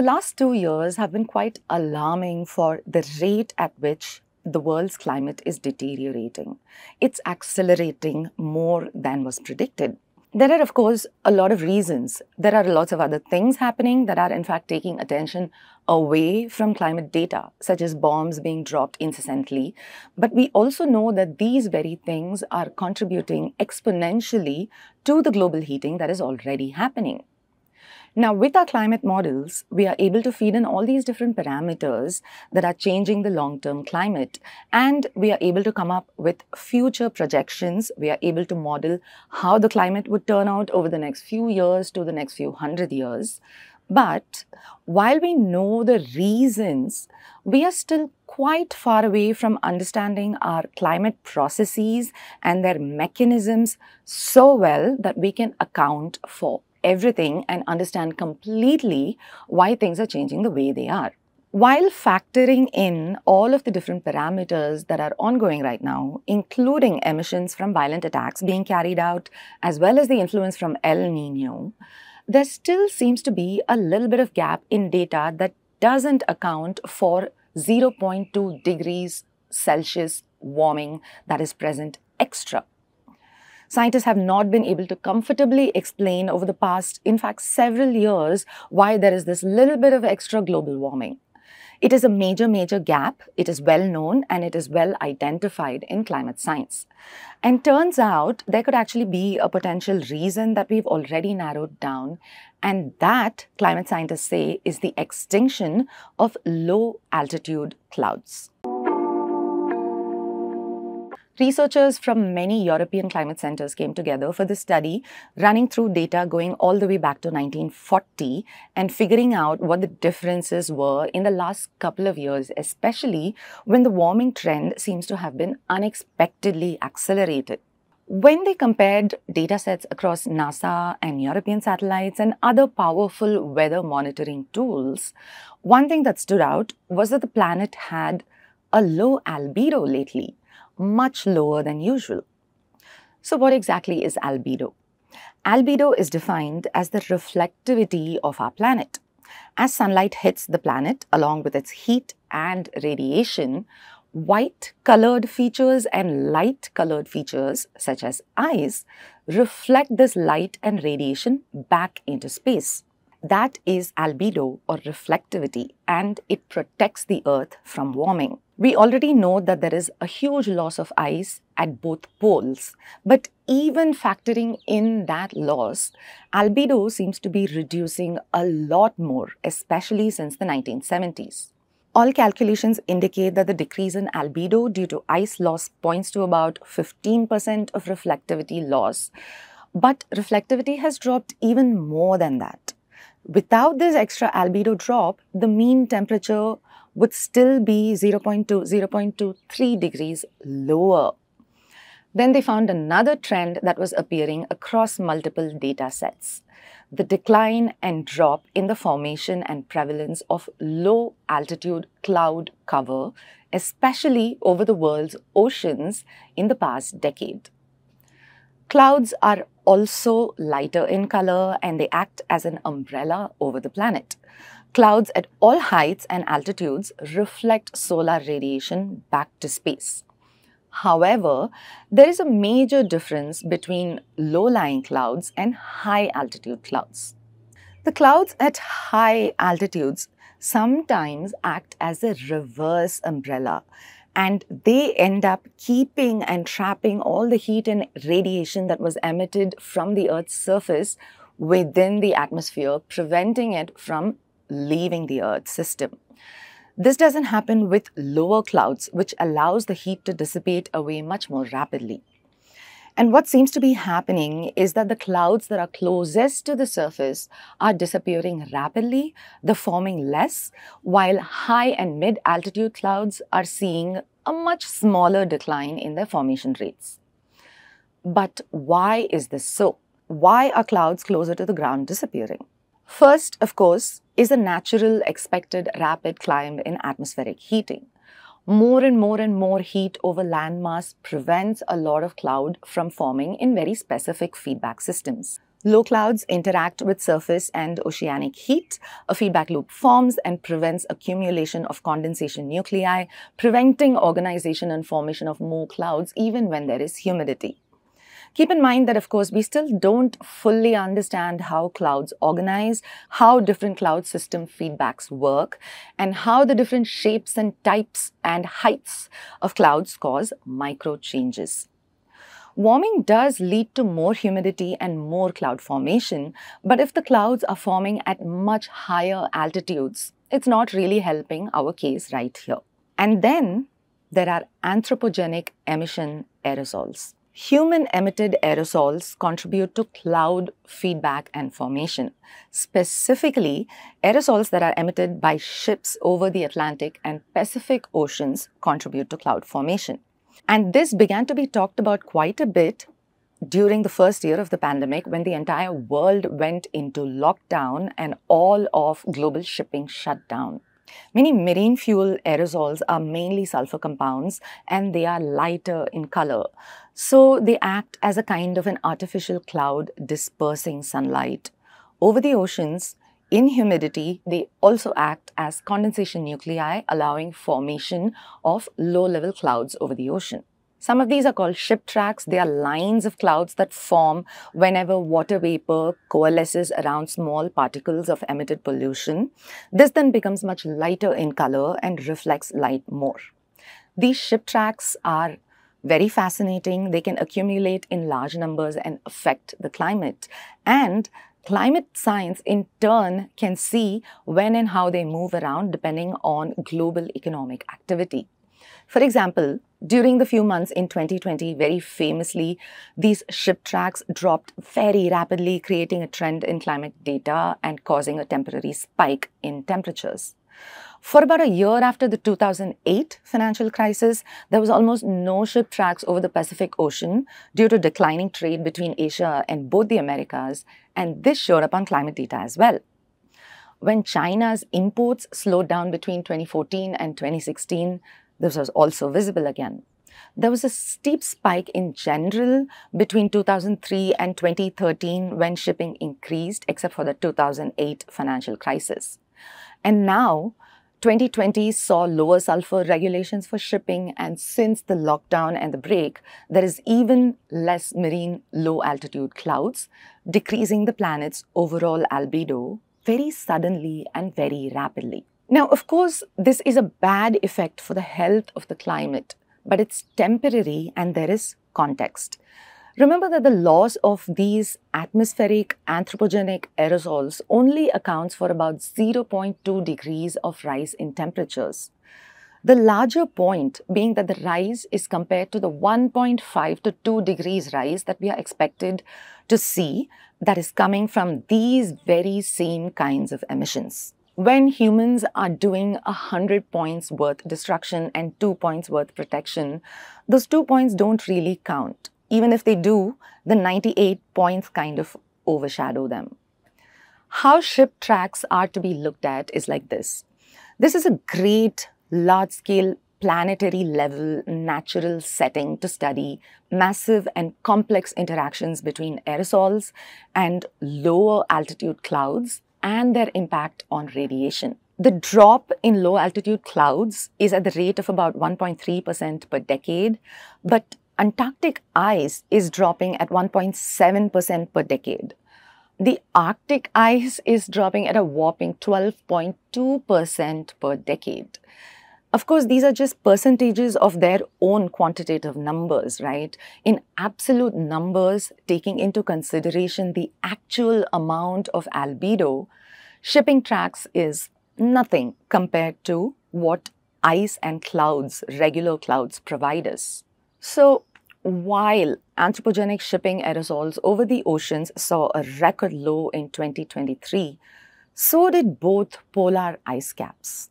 The last two years have been quite alarming for the rate at which the world's climate is deteriorating. It's accelerating more than was predicted. There are, of course, a lot of reasons. There are lots of other things happening that are, in fact, taking attention away from climate data, such as bombs being dropped incessantly. But we also know that these very things are contributing exponentially to the global heating that is already happening. Now, with our climate models, we are able to feed in all these different parameters that are changing the long-term climate. And we are able to come up with future projections. We are able to model how the climate would turn out over the next few years to the next few hundred years. But while we know the reasons, we are still quite far away from understanding our climate processes and their mechanisms so well that we can account for everything and understand completely why things are changing the way they are. While factoring in all of the different parameters that are ongoing right now, including emissions from violent attacks being carried out, as well as the influence from El Nino, there still seems to be a little bit of gap in data that doesn't account for 0.2 degrees Celsius warming that is present extra scientists have not been able to comfortably explain over the past, in fact, several years, why there is this little bit of extra global warming. It is a major, major gap. It is well known and it is well identified in climate science. And turns out there could actually be a potential reason that we've already narrowed down. And that, climate scientists say, is the extinction of low altitude clouds. Researchers from many European climate centers came together for this study, running through data going all the way back to 1940 and figuring out what the differences were in the last couple of years, especially when the warming trend seems to have been unexpectedly accelerated. When they compared data sets across NASA and European satellites and other powerful weather monitoring tools, one thing that stood out was that the planet had a low albedo lately much lower than usual. So what exactly is albedo? Albedo is defined as the reflectivity of our planet. As sunlight hits the planet along with its heat and radiation, white colored features and light colored features such as eyes reflect this light and radiation back into space. That is albedo or reflectivity and it protects the earth from warming. We already know that there is a huge loss of ice at both poles, but even factoring in that loss, albedo seems to be reducing a lot more, especially since the 1970s. All calculations indicate that the decrease in albedo due to ice loss points to about 15% of reflectivity loss. But reflectivity has dropped even more than that. Without this extra albedo drop, the mean temperature would still be 0.2, 0.23 degrees lower. Then they found another trend that was appearing across multiple data sets. The decline and drop in the formation and prevalence of low altitude cloud cover, especially over the world's oceans in the past decade. Clouds are also lighter in color and they act as an umbrella over the planet. Clouds at all heights and altitudes reflect solar radiation back to space. However, there is a major difference between low-lying clouds and high-altitude clouds. The clouds at high altitudes sometimes act as a reverse umbrella and they end up keeping and trapping all the heat and radiation that was emitted from the Earth's surface within the atmosphere, preventing it from leaving the Earth system. This doesn't happen with lower clouds, which allows the heat to dissipate away much more rapidly. And what seems to be happening is that the clouds that are closest to the surface are disappearing rapidly, they're forming less, while high and mid altitude clouds are seeing a much smaller decline in their formation rates. But why is this so? Why are clouds closer to the ground disappearing? First, of course, is a natural expected rapid climb in atmospheric heating more and more and more heat over landmass prevents a lot of cloud from forming in very specific feedback systems. Low clouds interact with surface and oceanic heat. A feedback loop forms and prevents accumulation of condensation nuclei, preventing organization and formation of more clouds even when there is humidity. Keep in mind that, of course, we still don't fully understand how clouds organize, how different cloud system feedbacks work, and how the different shapes and types and heights of clouds cause micro changes. Warming does lead to more humidity and more cloud formation, but if the clouds are forming at much higher altitudes, it's not really helping our case right here. And then there are anthropogenic emission aerosols. Human emitted aerosols contribute to cloud feedback and formation. Specifically, aerosols that are emitted by ships over the Atlantic and Pacific Oceans contribute to cloud formation. And this began to be talked about quite a bit during the first year of the pandemic when the entire world went into lockdown and all of global shipping shut down. Many marine fuel aerosols are mainly sulfur compounds and they are lighter in color. So they act as a kind of an artificial cloud dispersing sunlight. Over the oceans, in humidity, they also act as condensation nuclei, allowing formation of low-level clouds over the ocean. Some of these are called ship tracks. They are lines of clouds that form whenever water vapor coalesces around small particles of emitted pollution. This then becomes much lighter in color and reflects light more. These ship tracks are very fascinating. They can accumulate in large numbers and affect the climate. And Climate science, in turn, can see when and how they move around depending on global economic activity. For example, during the few months in 2020, very famously, these ship tracks dropped very rapidly, creating a trend in climate data and causing a temporary spike in temperatures. For about a year after the 2008 financial crisis, there was almost no ship tracks over the Pacific Ocean due to declining trade between Asia and both the Americas, and this showed up on climate data as well. When China's imports slowed down between 2014 and 2016, this was also visible again. There was a steep spike in general between 2003 and 2013 when shipping increased, except for the 2008 financial crisis. And now, 2020 saw lower sulfur regulations for shipping, and since the lockdown and the break, there is even less marine low altitude clouds, decreasing the planet's overall albedo very suddenly and very rapidly. Now, of course, this is a bad effect for the health of the climate, but it's temporary and there is context. Remember that the loss of these atmospheric anthropogenic aerosols only accounts for about 0.2 degrees of rise in temperatures. The larger point being that the rise is compared to the 1.5 to 2 degrees rise that we are expected to see that is coming from these very same kinds of emissions. When humans are doing a 100 points worth destruction and 2 points worth protection, those 2 points don't really count even if they do, the 98 points kind of overshadow them. How ship tracks are to be looked at is like this. This is a great large scale planetary level natural setting to study massive and complex interactions between aerosols and lower altitude clouds and their impact on radiation. The drop in low altitude clouds is at the rate of about 1.3% per decade, but Antarctic ice is dropping at 1.7% per decade. The Arctic ice is dropping at a whopping 12.2% per decade. Of course, these are just percentages of their own quantitative numbers, right? In absolute numbers, taking into consideration the actual amount of albedo, shipping tracks is nothing compared to what ice and clouds, regular clouds, provide us. So, while anthropogenic shipping aerosols over the oceans saw a record low in 2023, so did both polar ice caps.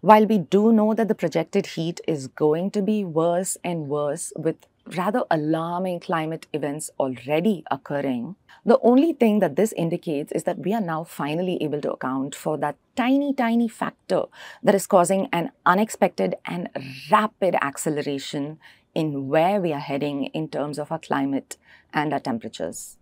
While we do know that the projected heat is going to be worse and worse with rather alarming climate events already occurring, the only thing that this indicates is that we are now finally able to account for that tiny, tiny factor that is causing an unexpected and rapid acceleration in where we are heading in terms of our climate and our temperatures.